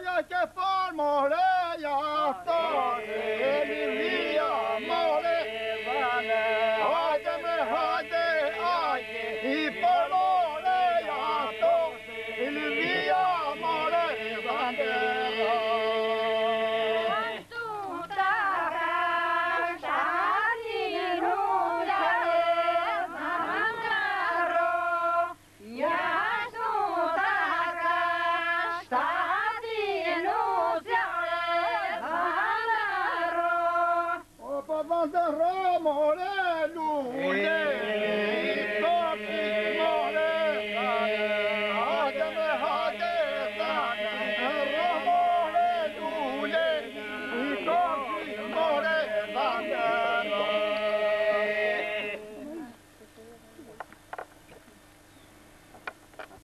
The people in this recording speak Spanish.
vaya que formó eh. More